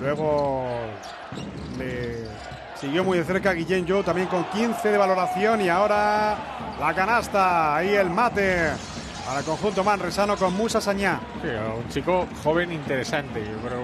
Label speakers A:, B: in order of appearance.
A: Luego le siguió muy de cerca Guillén Yo, también con 15 de valoración. Y ahora la canasta, ahí el mate para el conjunto manresano con Musa Sañá.
B: Sí, un chico joven interesante. Yo creo